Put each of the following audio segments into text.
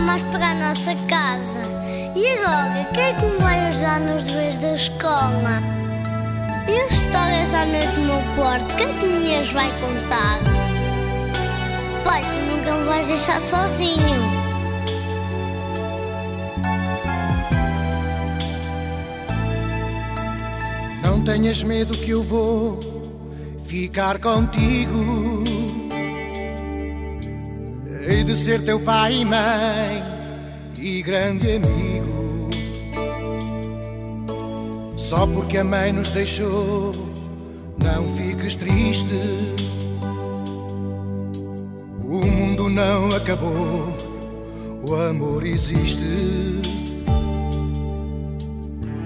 mais para a nossa casa. E agora, quem é que me vai ajudar nos deveres da escola? E as histórias à noite no meu quarto, quem é que me as vai contar? Pai, tu nunca me vais deixar sozinho. Não tenhas medo que eu vou ficar contigo. Hei de ser teu pai e mãe e grande amigo. Só porque a mãe nos deixou, não fiques triste. O mundo não acabou, o amor existe.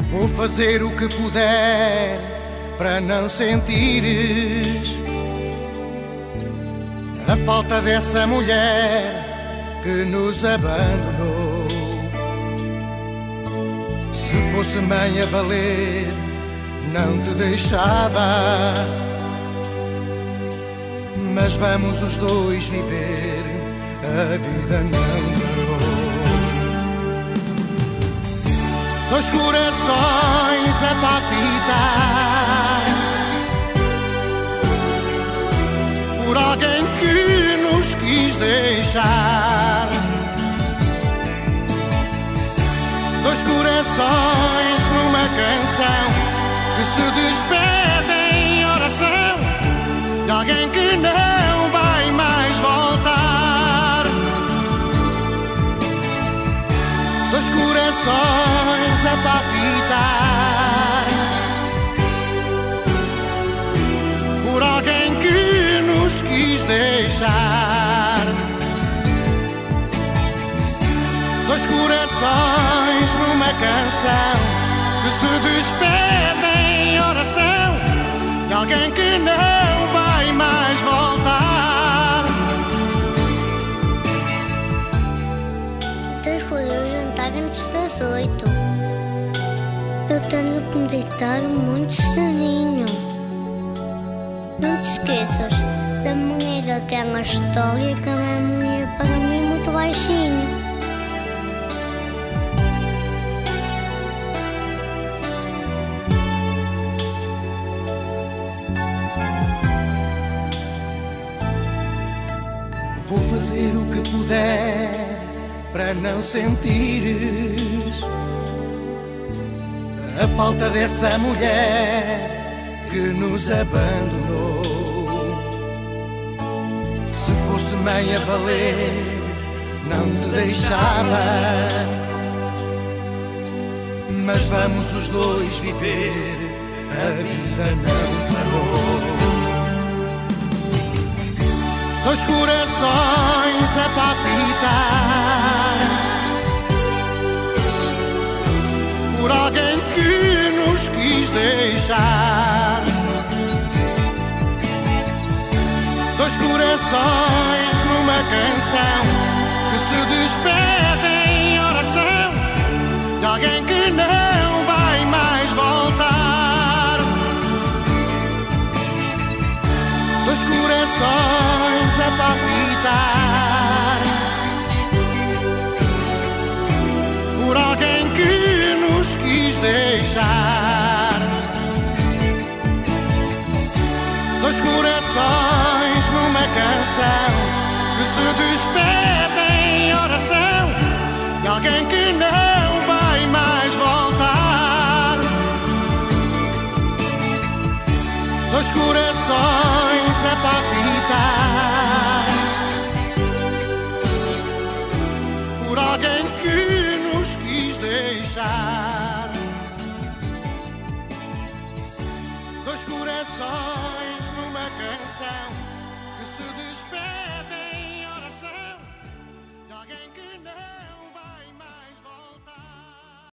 Vou fazer o que puder para não sentires a falta dessa mulher que nos abandonou. Se fosse mãe a valer, não te deixava. Mas vamos os dois viver, a vida não parou. Dois corações a palpitar por alguém que nos quis deixar. Dois corações numa canção que se despedem em oração de alguém que não vai mais voltar. Dois corações a palpitar nos quis deixar. Dois corações numa canção que se despedem em oração de alguém que não vai mais voltar. Depois eu jantar antes das oito. Eu tenho que me deitar muito cedinho. Não te esqueças da mulher daquela história que a minha mulher para mim muito baixinho. Vou fazer o que puder para não sentires a falta dessa mulher que nos abandonou. Fosse mãe a valer, não te deixava. Mas vamos os dois viver, a vida não parou. Dois corações a palpitar por alguém que nos quis deixar. Dois corações numa canção que se despedem em oração de alguém que não vai mais voltar. Dois corações a palpitar por alguém que nos quis deixar. Dois corações canção que se despedem em oração de alguém que não vai mais voltar. Dois corações a palpitar por alguém que nos quis deixar. Dois corações numa canção que se despedem em oração de alguém que não.